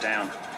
down.